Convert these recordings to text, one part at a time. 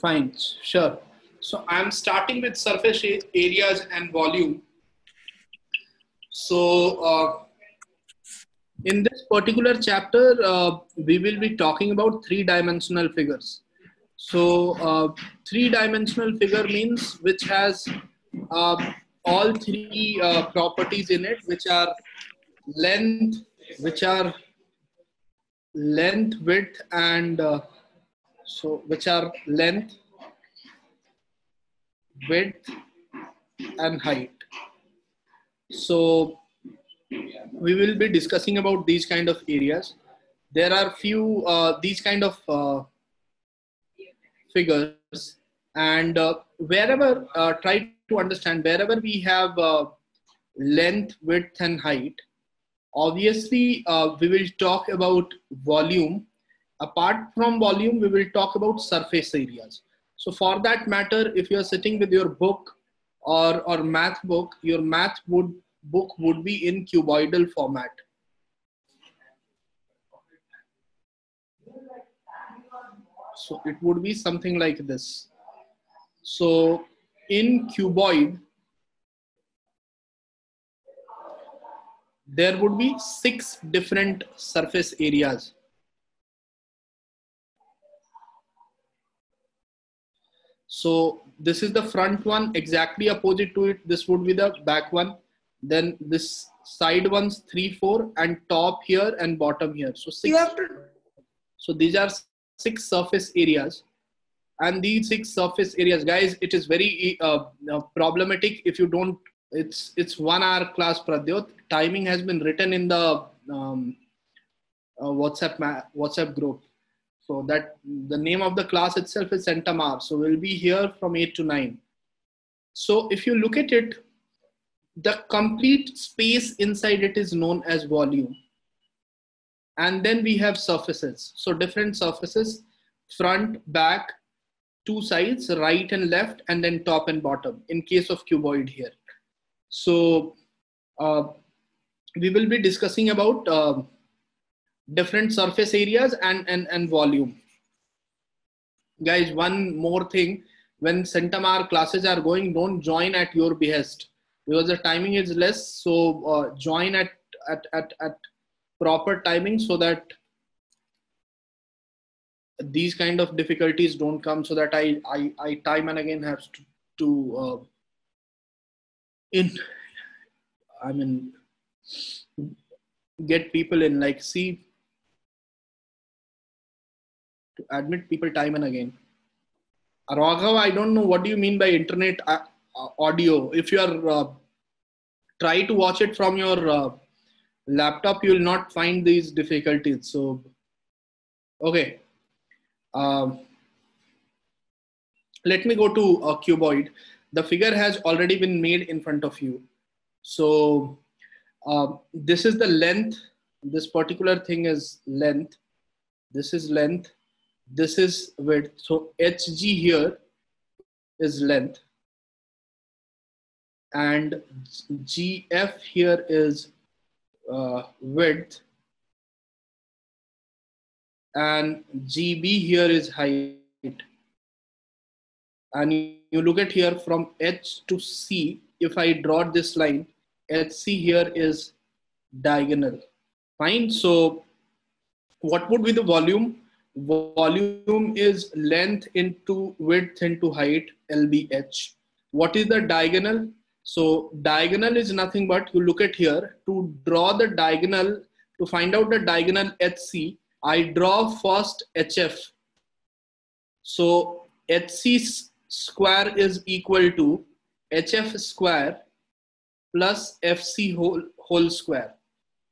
Fine, sure. So I'm starting with surface areas and volume. So uh, in this particular chapter, uh, we will be talking about three-dimensional figures. So uh, three-dimensional figure means which has uh, all three uh, properties in it, which are length, which are length, width, and uh, so which are length, width, and height. So we will be discussing about these kind of areas. There are few uh, these kind of uh, figures, and uh, wherever uh, try to understand wherever we have uh, length, width, and height. Obviously, uh, we will talk about volume. Apart from volume, we will talk about surface areas. So for that matter, if you're sitting with your book or, or math book, your math would book would be in cuboidal format. So it would be something like this. So in cuboid, there would be six different surface areas. So this is the front one, exactly opposite to it. This would be the back one. Then this side ones, three, four, and top here and bottom here. So six. So these are six surface areas. And these six surface areas, guys, it is very uh, uh, problematic if you don't. It's it's one hour class, Pradyot. Timing has been written in the um, uh, WhatsApp WhatsApp group. So that the name of the class itself is Centum Hour. So we'll be here from 8 to 9. So if you look at it, the complete space inside it is known as volume. And then we have surfaces. So different surfaces, front, back, two sides, right and left, and then top and bottom in case of cuboid here. So uh, we will be discussing about uh, different surface areas and, and, and volume. Guys, one more thing, when Centum Hour classes are going, don't join at your behest because the timing is less. So uh, join at, at, at, at proper timing so that these kind of difficulties don't come so that I, I, I time and again have to, to uh, in, I mean, get people in like, see, to admit people time and again. Raghav, I don't know what do you mean by internet uh, uh audio. If you are uh, try to watch it from your uh, laptop, you will not find these difficulties. So, okay. Um, let me go to a cuboid. The figure has already been made in front of you. So uh, this is the length. This particular thing is length. This is length this is width. So HG here is length and GF here is uh, width and GB here is height. And you look at here from H to C, if I draw this line, HC here is diagonal. Fine. So what would be the volume? Volume is length into width into height lbh what is the diagonal? So diagonal is nothing but you look at here to draw the diagonal to find out the diagonal hc i draw first hf so hc square is equal to hf square plus fc whole whole square.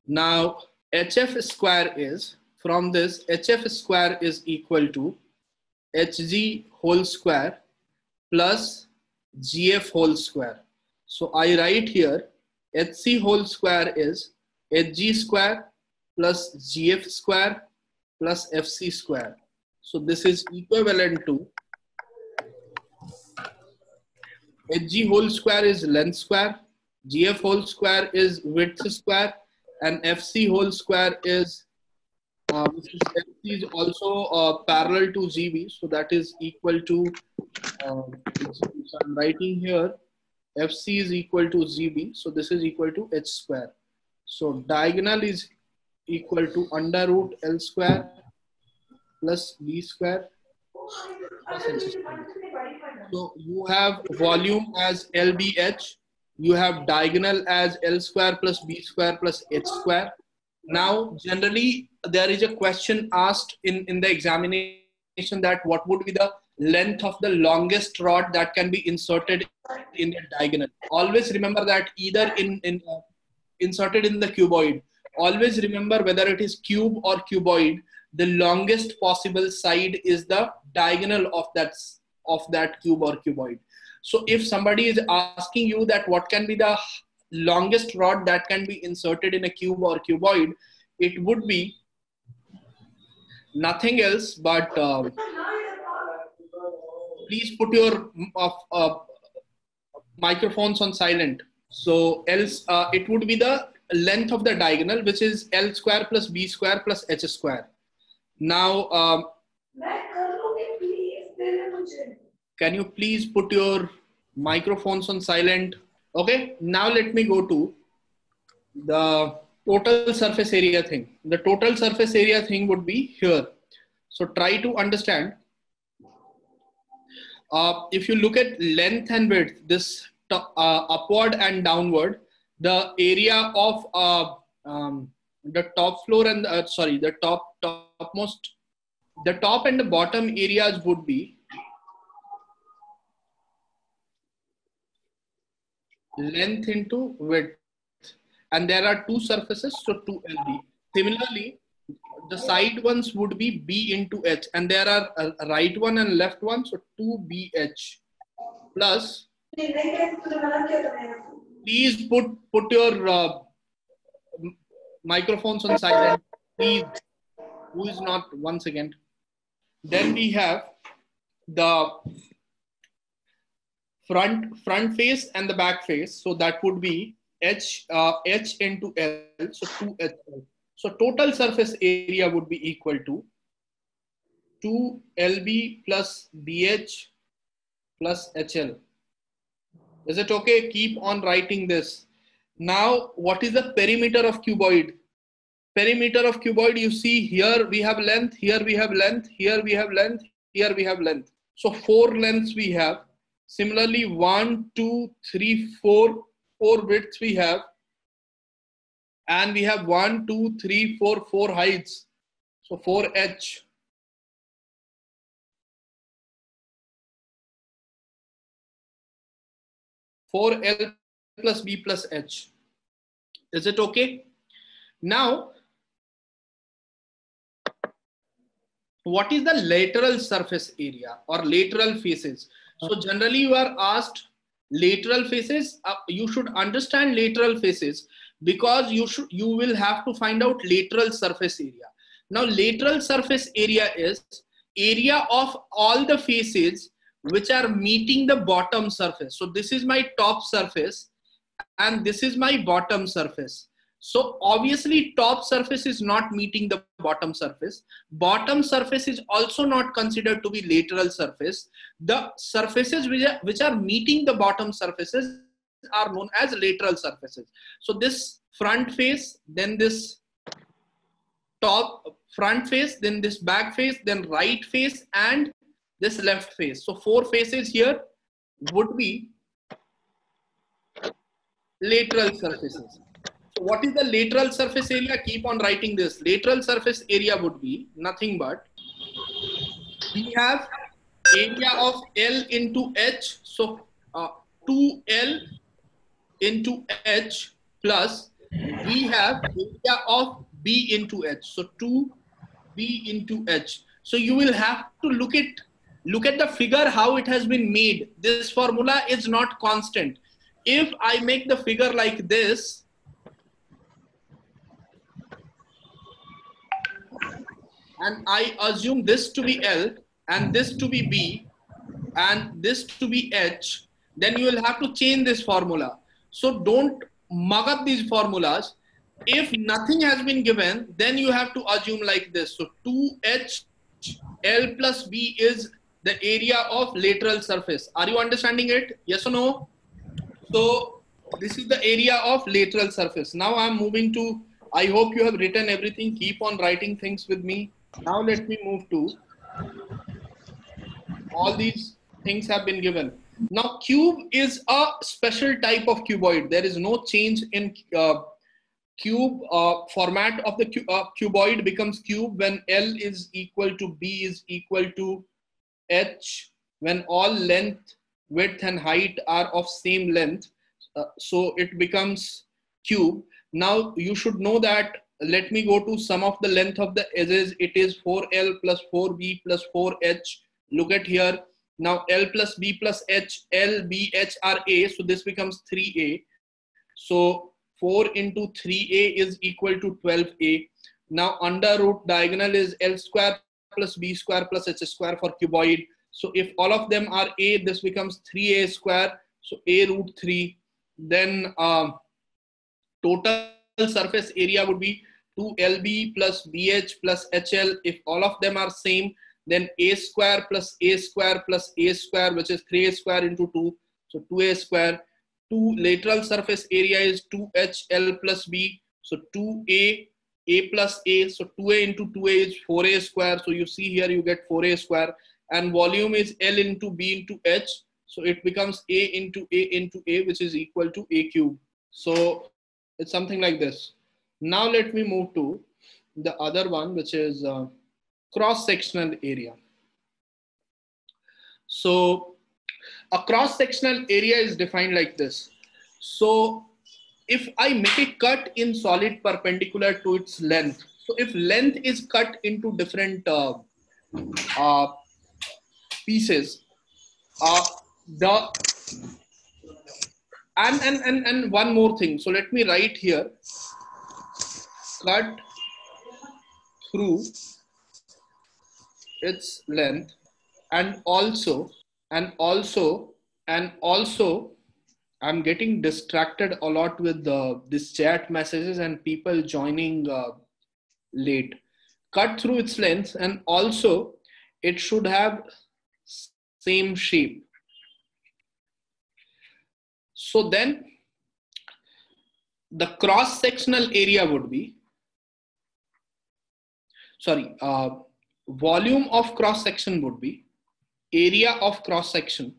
Now hf square is from this hf square is equal to hg whole square plus gf whole square. So I write here hc whole square is hg square plus gf square plus fc square. So this is equivalent to hg whole square is length square, gf whole square is width square, and fc whole square is uh, which is is also uh, parallel to ZB. So that is equal to, uh, so I'm writing here, FC is equal to ZB. So this is equal to H square. So diagonal is equal to under root L square plus B square. So you have volume as LBH. You have diagonal as L square plus B square plus H square. Now, generally, there is a question asked in, in the examination that what would be the length of the longest rod that can be inserted in the diagonal. Always remember that either in, in uh, inserted in the cuboid. Always remember whether it is cube or cuboid, the longest possible side is the diagonal of that, of that cube or cuboid. So if somebody is asking you that what can be the longest rod that can be inserted in a cube or cuboid, it would be nothing else but uh, please put your uh, uh, microphones on silent. So else uh, it would be the length of the diagonal, which is L square plus B square plus H square. Now, um, can you please put your microphones on silent? Okay, now let me go to the total surface area thing. The total surface area thing would be here. So try to understand. Uh, if you look at length and width, this uh, upward and downward, the area of uh, um, the top floor and uh, sorry, the top topmost, the top and the bottom areas would be length into width. And there are two surfaces, so 2LB. Similarly, the side ones would be B into H. And there are a right one and left one, so 2BH. Plus, please put, put your uh, microphones on silent. Please, who is not, once again. Then we have the front front face and the back face. So that would be h uh, h into l. So two h. So total surface area would be equal to 2 lb plus bh plus hl. Is it okay? Keep on writing this. Now, what is the perimeter of cuboid? Perimeter of cuboid, you see here we have length, here we have length, here we have length, here we have length. So four lengths we have. Similarly, one, two, three, four, four widths we have. And we have one, two, three, four, four heights. So 4h. Four L plus B plus H. Is it okay? Now, what is the lateral surface area or lateral faces? So generally you are asked lateral faces. Uh, you should understand lateral faces because you should you will have to find out lateral surface area. Now lateral surface area is area of all the faces which are meeting the bottom surface. So this is my top surface and this is my bottom surface. So obviously top surface is not meeting the bottom surface. Bottom surface is also not considered to be lateral surface. The surfaces which are, which are meeting the bottom surfaces are known as lateral surfaces. So this front face, then this top front face, then this back face, then right face and this left face. So four faces here would be lateral surfaces what is the lateral surface area? Keep on writing this. Lateral surface area would be nothing but we have area of L into H. So uh, 2L into H plus we have area of B into H. So 2B into H. So you will have to look at look at the figure how it has been made. This formula is not constant. If I make the figure like this, and I assume this to be L and this to be B and this to be H, then you will have to change this formula. So don't mug up these formulas. if nothing has been given, then you have to assume like this. So 2h L plus B is the area of lateral surface. Are you understanding it? Yes or no? So this is the area of lateral surface. Now I'm moving to, I hope you have written everything. Keep on writing things with me. Now let me move to, all these things have been given. Now cube is a special type of cuboid. There is no change in uh, cube uh, format of the cu uh, cuboid becomes cube when L is equal to B is equal to H when all length, width and height are of same length. Uh, so it becomes cube. Now you should know that let me go to sum of the length of the edges. It is 4L plus 4B plus 4H. Look at here. Now L plus B plus H, L, B, H are A. So this becomes 3A. So 4 into 3A is equal to 12A. Now under root diagonal is L square plus B square plus H square for cuboid. So if all of them are A, this becomes 3A square. So A root 3. Then um, total surface area would be 2LB plus BH plus HL. If all of them are same, then A square plus A square plus A square, which is 3A square into 2. So 2A square 2 lateral surface area is 2HL plus B. So 2A, A plus A. So 2A into 2A is 4A square. So you see here you get 4A square. And volume is L into B into H. So it becomes A into A into A, which is equal to A cube. So it's something like this. Now let me move to the other one, which is uh, cross-sectional area. So a cross-sectional area is defined like this. So if I make a cut in solid perpendicular to its length, so if length is cut into different uh, uh, pieces, uh, the and, and and and one more thing. So let me write here, cut through its length and also and also and also i'm getting distracted a lot with the this chat messages and people joining uh, late. Cut through its length and also it should have same shape. So then the cross sectional area would be sorry uh, volume of cross section would be area of cross section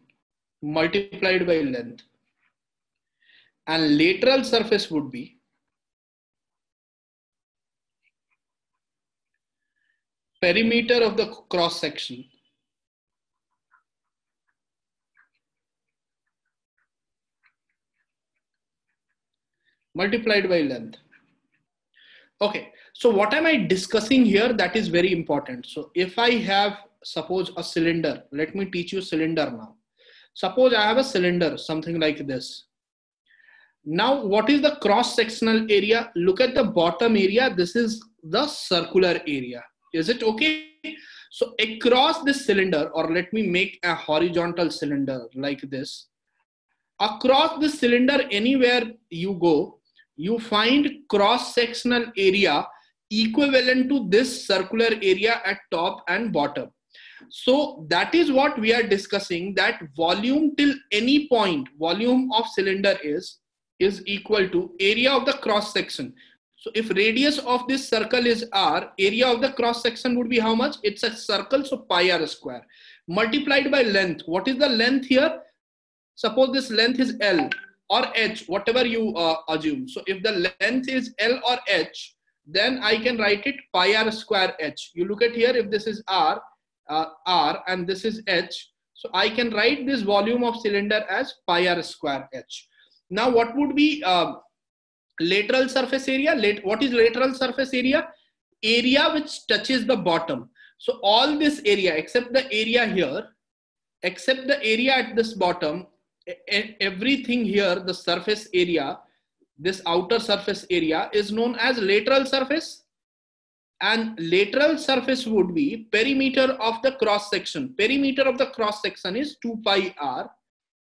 multiplied by length. And lateral surface would be perimeter of the cross section. Multiplied by length okay so what am i discussing here that is very important so if i have suppose a cylinder. Let me teach you cylinder now. Suppose I have a cylinder, something like this. Now, what is the cross-sectional area? Look at the bottom area. This is the circular area. Is it okay? So across this cylinder, or let me make a horizontal cylinder like this. Across this cylinder, anywhere you go, you find cross-sectional area equivalent to this circular area at top and bottom. So that is what we are discussing that volume till any point, volume of cylinder is, is equal to area of the cross section. So if radius of this circle is r, area of the cross section would be how much? It's a circle, so pi r square. Multiplied by length. What is the length here? Suppose this length is L or H, whatever you uh, assume. So if the length is L or H, then I can write it pi r square H. You look at here, if this is R, uh, r and this is h. So I can write this volume of cylinder as pi r square h. Now what would be uh, lateral surface area? Lat what is lateral surface area? Area which touches the bottom. So all this area except the area here, except the area at this bottom, everything here, the surface area, this outer surface area is known as lateral surface and lateral surface would be perimeter of the cross section. Perimeter of the cross section is 2 pi r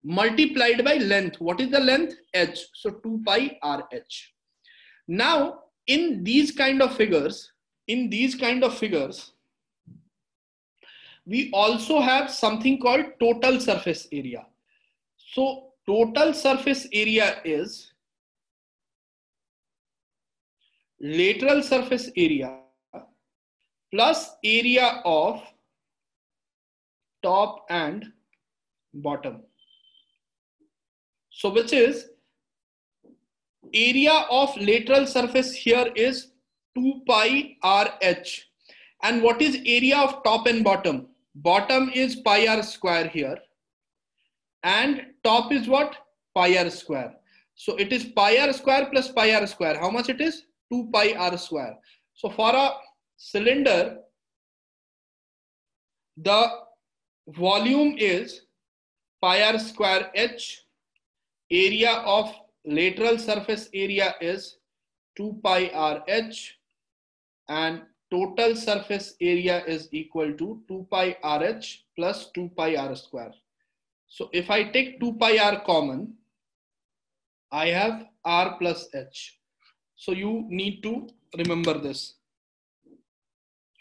multiplied by length. What is the length? h. So 2 pi r h. Now, in these kind of figures, in these kind of figures, we also have something called total surface area. So total surface area is lateral surface area plus area of top and bottom. So which is area of lateral surface here is 2 pi RH. And what is area of top and bottom? Bottom is pi r square here. And top is what? Pi r square. So it is pi r square plus pi r square. How much it is? 2 pi r square. So for a cylinder, the volume is pi r square h. Area of lateral surface area is 2 pi r h and total surface area is equal to 2 pi rh plus 2 pi r square. So if I take 2 pi r common, I have r plus h. So you need to remember this.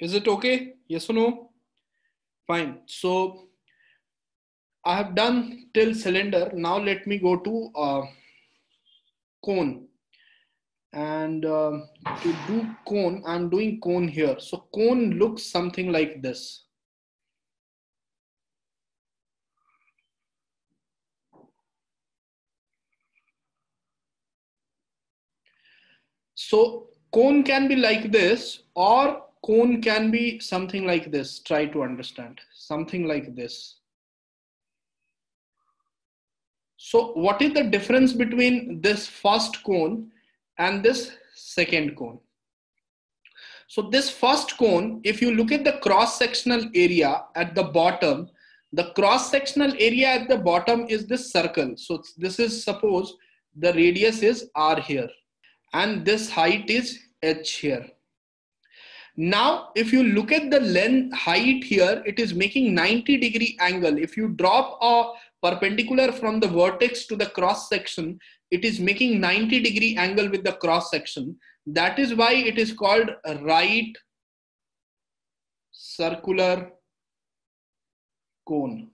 Is it okay? Yes or no? Fine. So I have done till cylinder. Now let me go to uh, cone. And uh, to do cone, I'm doing cone here. So cone looks something like this. So cone can be like this or cone can be something like this. Try to understand something like this. So what is the difference between this first cone and this second cone? So this first cone, if you look at the cross-sectional area at the bottom, the cross-sectional area at the bottom is this circle. So this is suppose the radius is r here and this height is h here. Now, if you look at the length height here, it is making 90 degree angle. If you drop a perpendicular from the vertex to the cross section, it is making 90 degree angle with the cross section. That is why it is called right circular cone.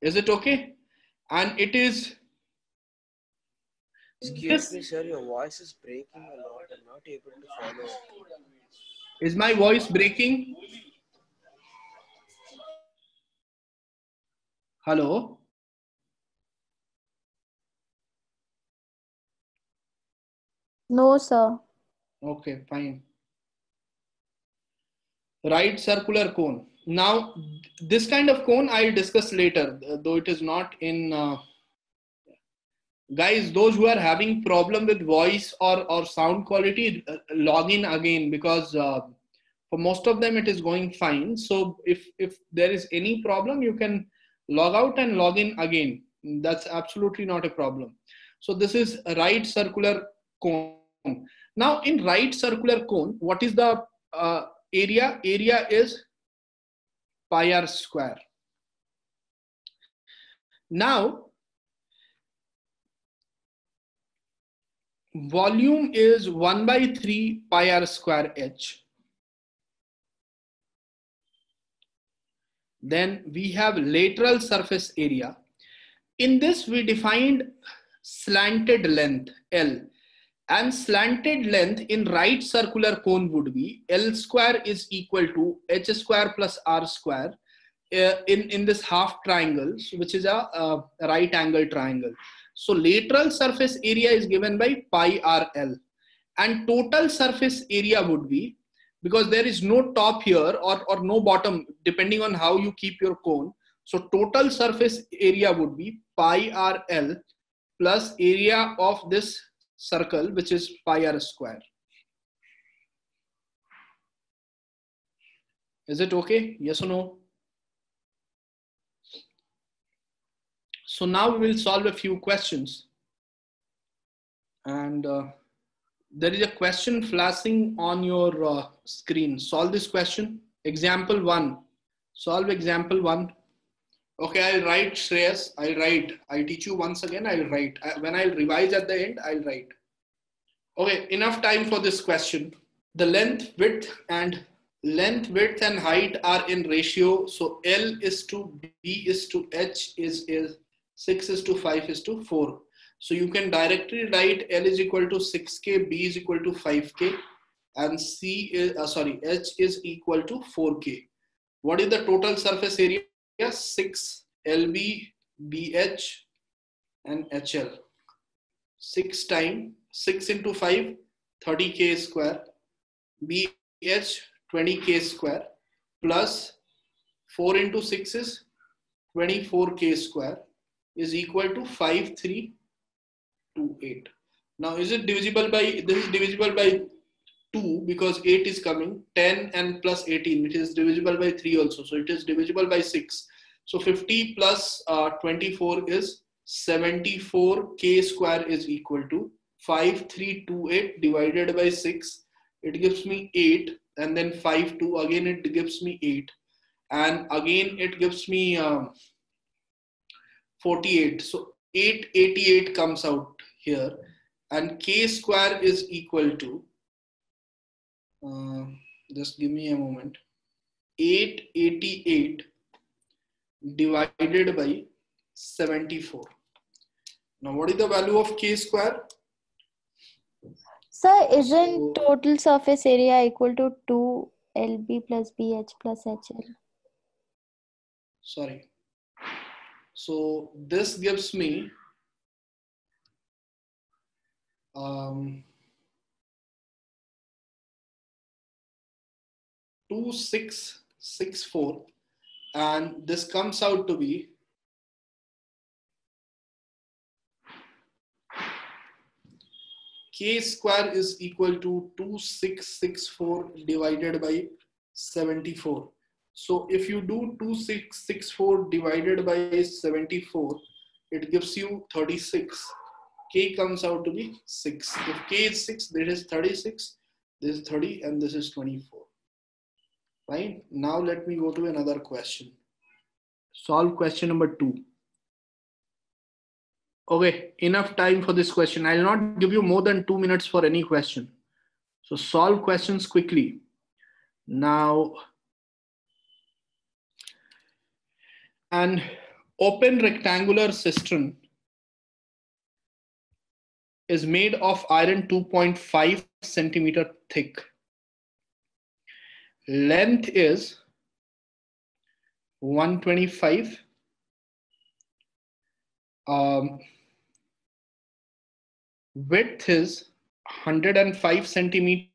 Is it okay? And it is Excuse me, sir, your voice is breaking a lot. I'm not able to follow. Is my voice breaking? Hello? No, sir. Okay, fine. Right circular cone. Now, this kind of cone I'll discuss later, though it is not in uh, guys those who are having problem with voice or or sound quality uh, log in again because uh, for most of them it is going fine. So if if there is any problem you can log out and log in again. That's absolutely not a problem. So this is right circular cone. Now in right circular cone what is the uh, area? Area is pi r square. Now volume is 1 by 3 pi r square h. Then we have lateral surface area. In this we defined slanted length L and slanted length in right circular cone would be L square is equal to h square plus r square uh, in, in this half triangle which is a, a right angle triangle. So lateral surface area is given by pi RL and total surface area would be because there is no top here or, or no bottom depending on how you keep your cone. So total surface area would be pi RL plus area of this circle which is pi r square. Is it okay? Yes or no? So now we will solve a few questions. And uh, there is a question flashing on your uh, screen. Solve this question. Example one. Solve example one. Okay, I'll write Shreyas. I'll write. I'll teach you once again. I'll write. When I'll revise at the end, I'll write. Okay, enough time for this question. The length, width, and length, width, and height are in ratio. So L is to B is to H is, is 6 is to 5 is to 4. So you can directly write L is equal to 6K, B is equal to 5K, and C is, uh, sorry, H is equal to 4K. What is the total surface area? 6 LB, BH, and HL. 6 times 6 into 5, 30k square, BH 20k square, plus 4 into 6 is 24k square is equal to 5328. Now is it divisible by, this is divisible by 2 because 8 is coming, 10 and plus 18 which is divisible by 3 also. So it is divisible by 6. So 50 plus, uh, 24 is 74 k square is equal to 5328 divided by 6 it gives me 8 and then 5 2 again it gives me 8 and again it gives me um, 48 so 888 comes out here. And k square is equal to uh, just give me a moment. 888 divided by 74 now what is the value of k square? Sir, isn't total surface area equal to 2 LB plus BH plus HL? Sorry. So this gives me um, 2664 and this comes out to be k square is equal to 2664 divided by 74. So if you do 2664 divided by 74, it gives you 36. K comes out to be 6. If K is 6, this is 36, this is 30, and this is 24. Right? Now let me go to another question. Solve question number 2. Okay, enough time for this question. I will not give you more than two minutes for any question. So solve questions quickly. Now, an open rectangular cistern is made of iron 2.5 centimeter thick. Length is 125. Um, width is 105 centimeter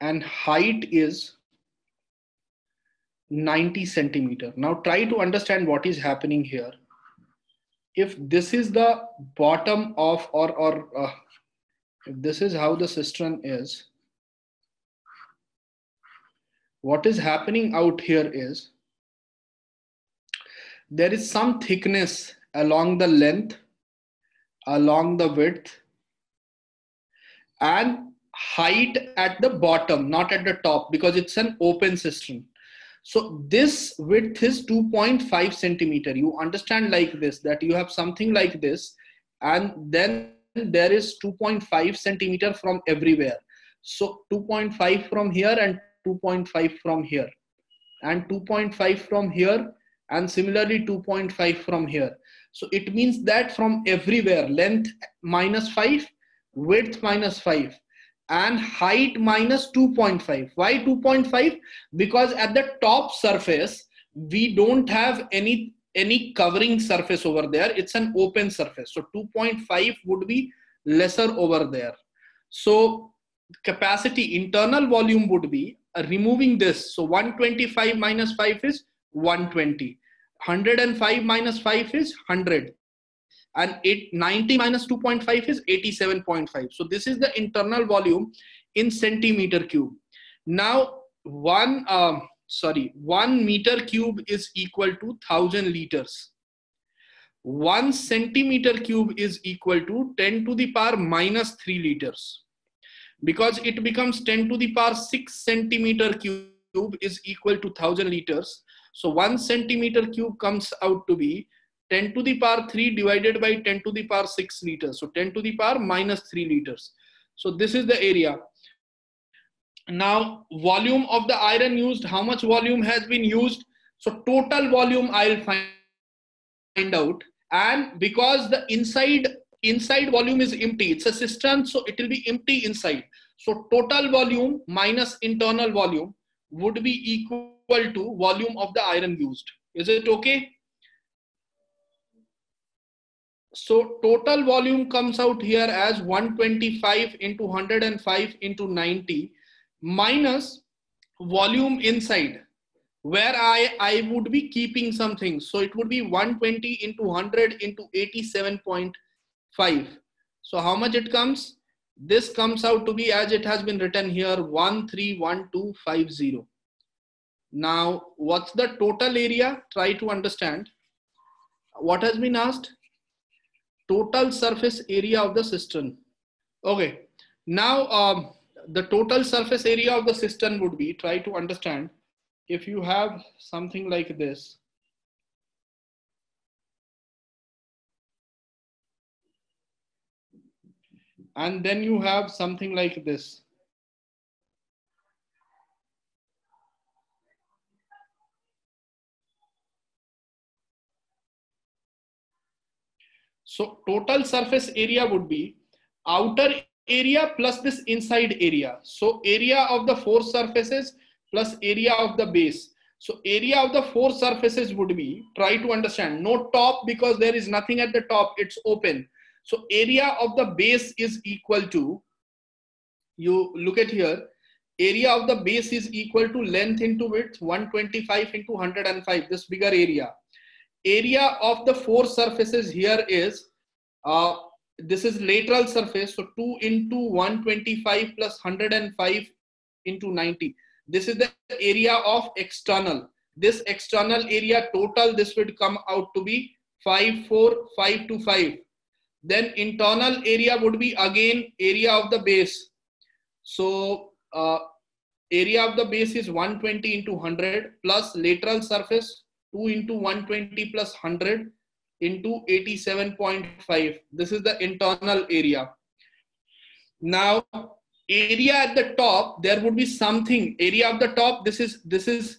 and height is 90 centimeter. Now try to understand what is happening here. If this is the bottom of or, or uh, if this is how the cistern is, what is happening out here is there is some thickness along the length along the width and height at the bottom, not at the top because it's an open cistern. So this width is 2.5 centimeter. You understand like this, that you have something like this and then there is 2.5 centimeter from everywhere. So 2.5 from here and 2.5 from here and 2.5 from here and similarly 2.5 from here. So it means that from everywhere, length minus 5, width minus 5, and height minus 2.5. Why 2.5? Because at the top surface, we don't have any, any covering surface over there. It's an open surface. So 2.5 would be lesser over there. So capacity, internal volume would be uh, removing this. So 125 minus 5 is 120. 105 minus 5 is 100 and 8, 90 minus 2.5 is 87.5 so this is the internal volume in centimeter cube. Now one um, sorry one meter cube is equal to 1000 liters. One centimeter cube is equal to 10 to the power minus 3 liters. Because it becomes 10 to the power 6 centimeter cube is equal to 1000 liters. So one centimeter cube comes out to be 10 to the power 3 divided by 10 to the power 6 liters. So 10 to the power minus 3 liters. So this is the area. Now volume of the iron used, how much volume has been used? So total volume I'll find out. And because the inside inside volume is empty, it's a cistern, so it will be empty inside. So total volume minus internal volume would be equal to volume of the iron used. Is it okay? So total volume comes out here as 125 into 105 into 90 minus volume inside where I, I would be keeping something. So it would be 120 into 100 into 87.5. So how much it comes? This comes out to be as it has been written here 131250. Now, what's the total area? Try to understand. What has been asked? Total surface area of the cistern. Okay. Now, um, the total surface area of the cistern would be, try to understand, if you have something like this, and then you have something like this. So total surface area would be outer area plus this inside area. So area of the four surfaces plus area of the base. So area of the four surfaces would be, try to understand, no top because there is nothing at the top, it's open. So area of the base is equal to, you look at here, area of the base is equal to length into width 125 into 105, this bigger area. Area of the four surfaces here is, uh, this is lateral surface, so 2 into 125 plus 105 into 90. This is the area of external. This external area total, this would come out to be 5, 4, 5 to 5 then internal area would be again area of the base. So uh, area of the base is 120 into 100 plus lateral surface 2 into 120 plus 100 into 87.5. This is the internal area. Now area at the top, there would be something area of the top. This is, this is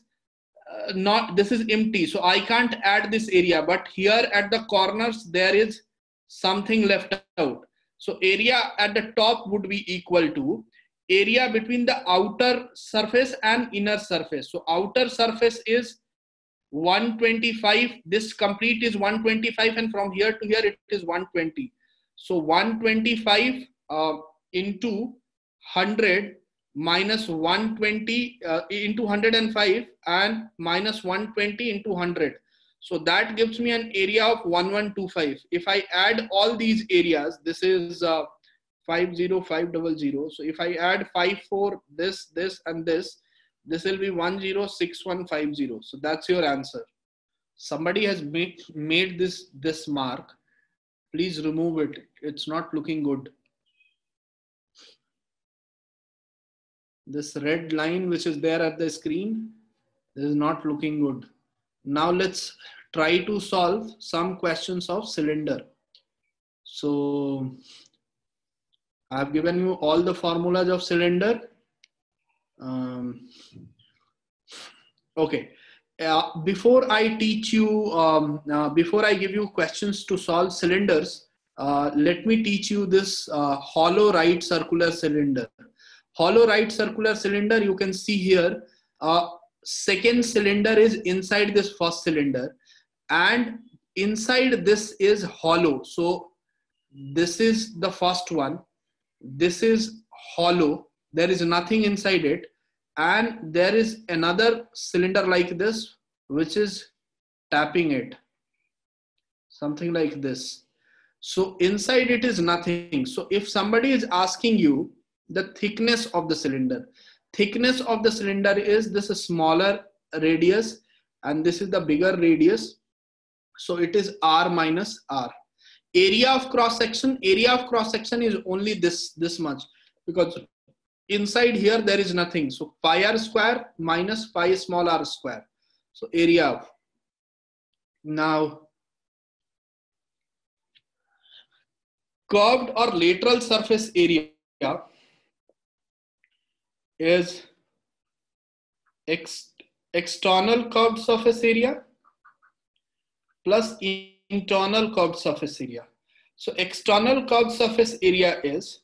uh, not, this is empty. So I can't add this area, but here at the corners, there is something left out. So area at the top would be equal to area between the outer surface and inner surface. So outer surface is 125. This complete is 125 and from here to here it is 120. So 125 uh, into 100 minus 120 uh, into 105 and minus 120 into 100. So that gives me an area of 1125. If I add all these areas, this is uh, 50500. So if I add 54, this, this, and this, this will be 106150. So that's your answer. Somebody has made, made this, this mark. Please remove it. It's not looking good. This red line which is there at the screen is not looking good. Now let's try to solve some questions of cylinder. So I've given you all the formulas of cylinder. Um, okay. Uh, before I teach you, um, uh, before I give you questions to solve cylinders, uh, let me teach you this uh, hollow right circular cylinder. Hollow right circular cylinder, you can see here, uh, second cylinder is inside this first cylinder and inside this is hollow so this is the first one this is hollow there is nothing inside it. And there is another cylinder like this which is tapping it. Something like this. So inside it is nothing. So if somebody is asking you the thickness of the cylinder thickness of the cylinder is this smaller radius and this is the bigger radius. So it is R minus R. Area of cross section, area of cross section is only this, this much. Because inside here there is nothing. So pi r square minus pi small r square. So area of. Now curved or lateral surface area is ex external curved surface area plus internal curved surface area. So external curved surface area is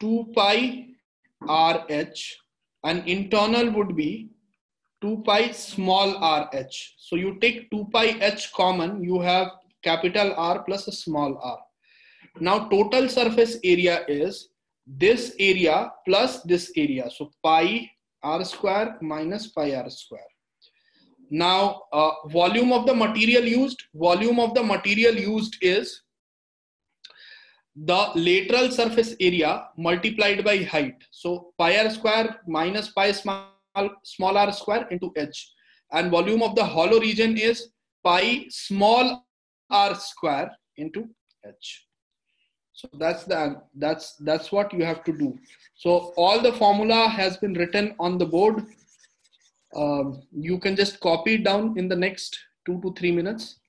2 pi RH and internal would be 2 pi small rh. So you take 2 pi h common, you have capital R plus a small r. Now total surface area is this area plus this area. So pi r square minus pi r square. Now uh, volume of the material used, volume of the material used is the lateral surface area multiplied by height. So pi r square minus pi small, small r square into h. And volume of the hollow region is pi small r square into h so that's the that's that's what you have to do so all the formula has been written on the board um, you can just copy it down in the next two to three minutes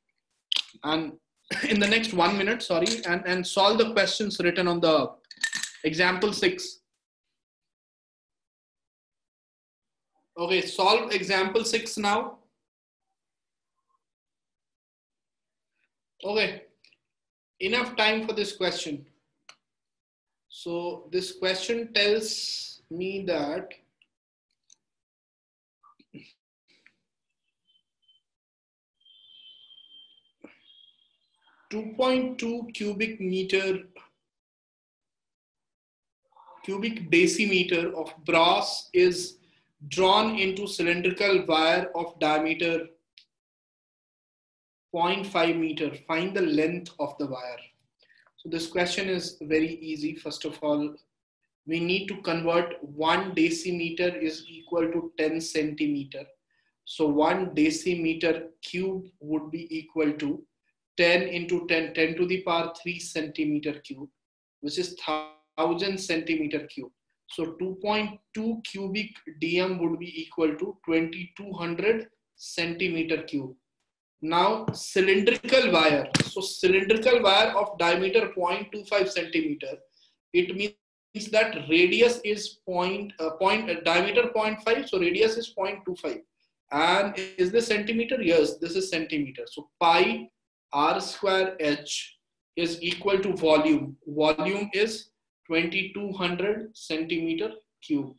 and in the next one minute sorry and and solve the questions written on the example six okay solve example six now okay enough time for this question. So this question tells me that Two point two cubic meter cubic decimeter of brass is drawn into cylindrical wire of diameter 0.5 meter, find the length of the wire. So this question is very easy. First of all, we need to convert one decimeter is equal to 10 centimeter. So one decimeter cube would be equal to 10 into 10, 10 to the power 3 centimeter cube, which is 1000 centimeter cube. So 2.2 cubic dm would be equal to 2200 centimeter cube. Now cylindrical wire. So cylindrical wire of diameter 0.25 centimeter. It means that radius is point, uh, point uh, diameter 0.5. So radius is 0.25. And is this centimeter? Yes, this is centimeter. So pi r square h is equal to volume. Volume is 2200 centimeter cube.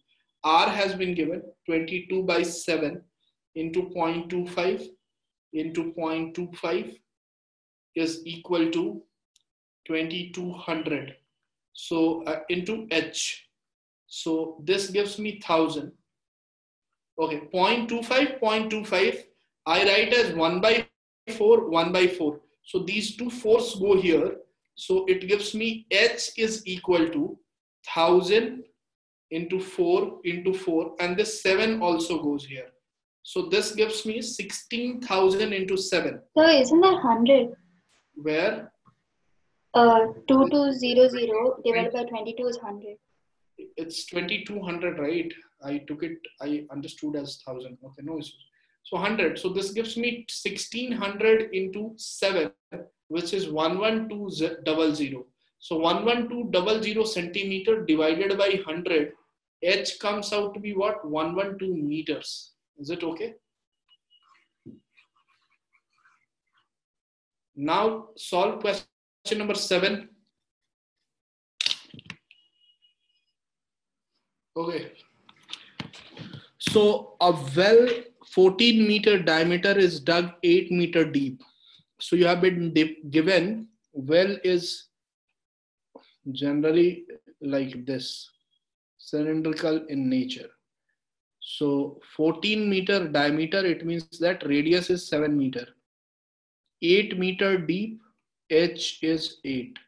R has been given 22 by 7 into 0.25 into 0.25 is equal to 2200 so uh, into h so this gives me 1000 okay 0.25 0.25 i write as 1 by 4 1 by 4 so these two fours go here so it gives me h is equal to 1000 into 4 into 4 and this 7 also goes here so this gives me 16,000 into 7. So isn't that 100? Where? Uh, 2200 divided by 22 is 100. It's 2200, right? I took it, I understood as 1000. Okay, no issues. So 100. So this gives me 1600 into 7, which is 11200. So 11200 centimeter divided by 100, h comes out to be what? 112 meters. Is it okay? Now solve question number seven. Okay. So a well 14 meter diameter is dug 8 meter deep. So you have been given well is generally like this cylindrical in nature so 14 meter diameter, it means that radius is 7 meter. 8 meter deep, h is 8.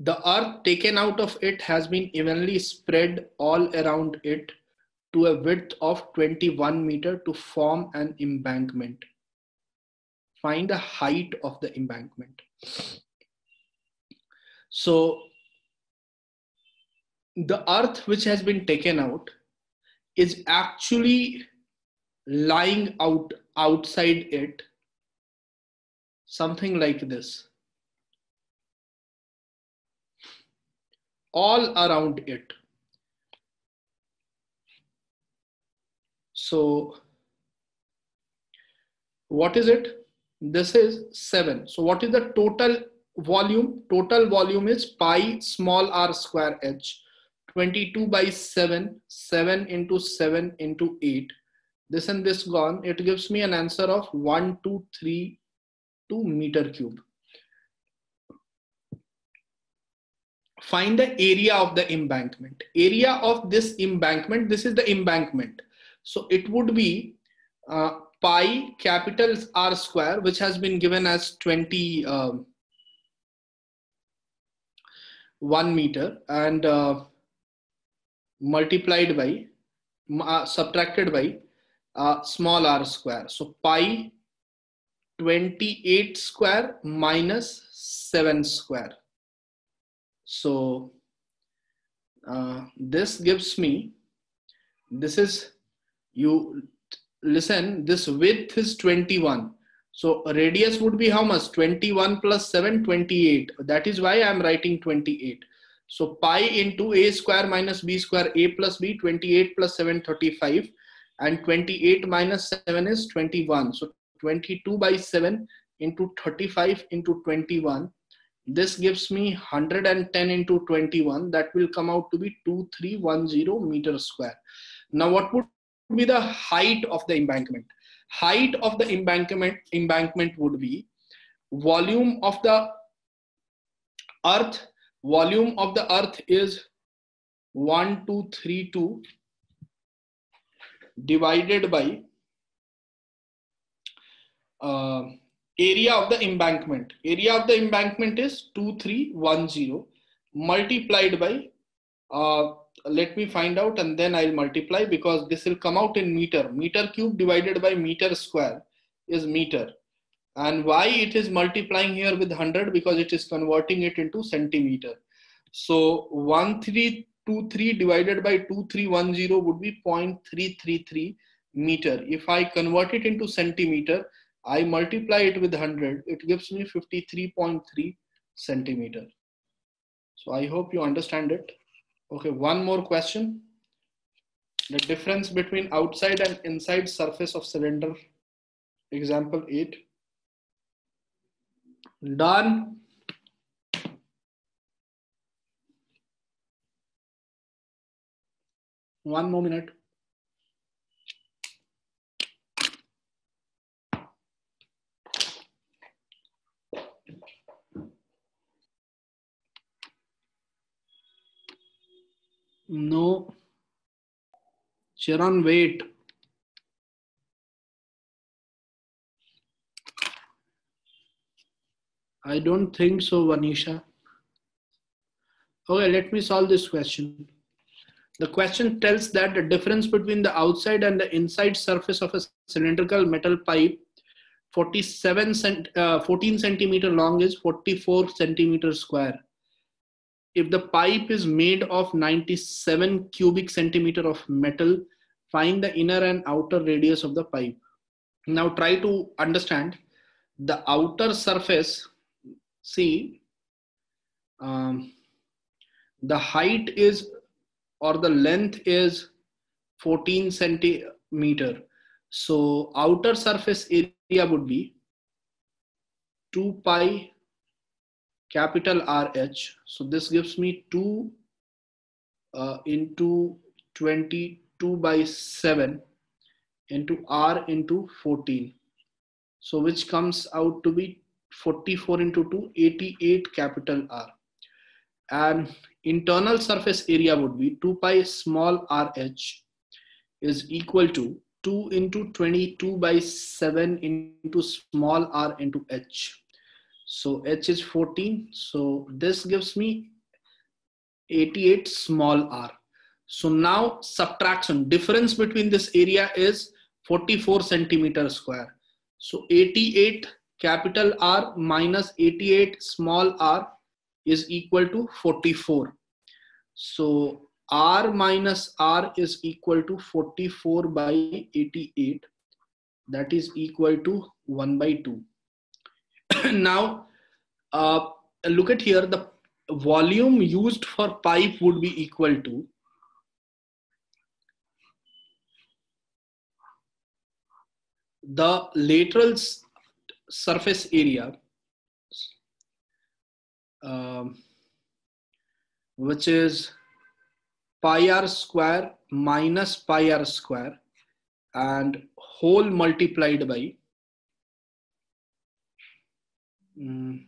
The earth taken out of it has been evenly spread all around it to a width of 21 meter to form an embankment. Find the height of the embankment. So the earth which has been taken out is actually lying out outside it something like this all around it. So what is it? This is 7 so what is the total volume? Total volume is pi small r square h. 22 by 7 7 into 7 into 8 this and this gone. It gives me an answer of 1 2 3 2 meter cube find the area of the embankment. Area of this embankment this is the embankment. So it would be uh, pi capital r square which has been given as 20 um, 1 meter and uh, multiplied by uh, subtracted by uh, small r square. So pi 28 square minus 7 square so uh, this gives me this is you listen this width is 21 so radius would be how much? 21 plus 7, 28. That is why I'm writing 28. So pi into a square minus b square, a plus b, 28 plus 7, 35. And 28 minus 7 is 21. So 22 by 7 into 35 into 21. This gives me 110 into 21. That will come out to be 2310 meter square. Now what would be the height of the embankment? height of the embankment embankment would be volume of the earth volume of the earth is 1232 divided by uh, area of the embankment area of the embankment is 2310 multiplied by uh, let me find out and then I'll multiply because this will come out in meter. Meter cube divided by meter square is meter. And why it is multiplying here with 100 because it is converting it into centimeter. So 1323 divided by 2310 would be 0.333 meter. If I convert it into centimeter, I multiply it with 100, it gives me 53.3 centimeter. So I hope you understand it. Okay, one more question. The difference between outside and inside surface of cylinder. Example 8. Done. One more minute. No. Sharon, wait. I don't think so, Vanisha. Okay, let me solve this question. The question tells that the difference between the outside and the inside surface of a cylindrical metal pipe 47 cent, uh, 14 centimeter long is 44 centimeter square if the pipe is made of 97 cubic centimeter of metal, find the inner and outer radius of the pipe. Now try to understand the outer surface. See, um, the height is or the length is 14 centimeter. So outer surface area would be 2 pi capital RH. So this gives me 2 uh, into 22 by 7 into R into 14. So which comes out to be 44 into 2, 88 capital R. And internal surface area would be 2 pi small RH is equal to 2 into 22 by 7 into small r into h. So H is 14. So this gives me 88 small r. So now subtraction difference between this area is 44 centimeter square. So 88 capital R minus 88 small r is equal to 44. So r minus r is equal to 44 by 88 that is equal to 1 by 2 now uh, look at here the volume used for pipe would be equal to the lateral surface area um, which is pi r square minus pi r square and whole multiplied by um,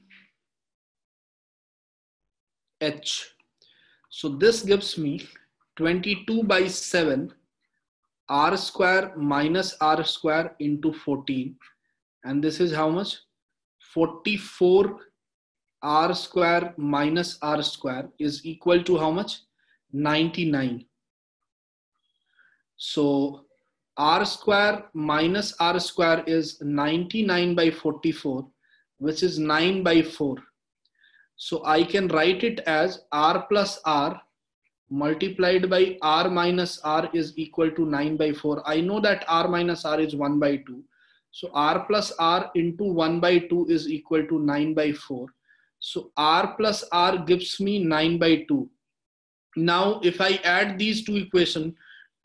h. So this gives me 22 by 7 r square minus r square into 14 and this is how much? 44 r square minus r square is equal to how much? 99 so r square minus r square is 99 by 44 which is 9 by 4 so i can write it as r plus r multiplied by r minus r is equal to 9 by 4 i know that r minus r is 1 by 2 so r plus r into 1 by 2 is equal to 9 by 4 so r plus r gives me 9 by 2. Now if I add these two equations,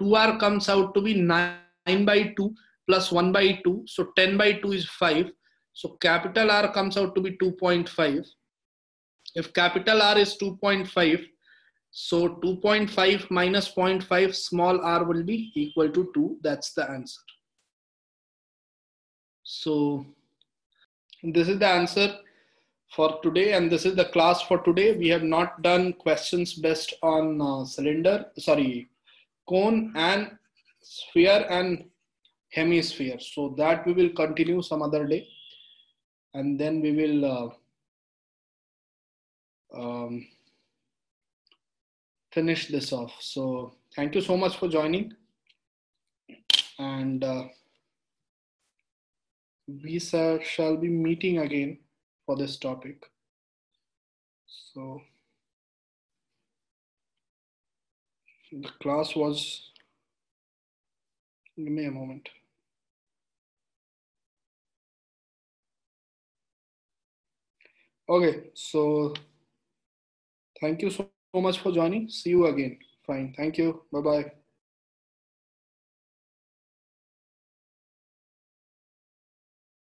2r comes out to be 9 by 2 plus 1 by 2. So 10 by 2 is 5. So capital R comes out to be 2.5. If capital R is 2.5, so 2.5 minus 0.5 small r will be equal to 2. That's the answer. So this is the answer for today and this is the class for today we have not done questions based on uh, cylinder sorry cone and sphere and hemisphere so that we will continue some other day and then we will uh, um, finish this off so thank you so much for joining and uh, we shall be meeting again for this topic. So the class was, give me a moment. Okay, so thank you so much for joining. See you again. Fine. Thank you. Bye bye.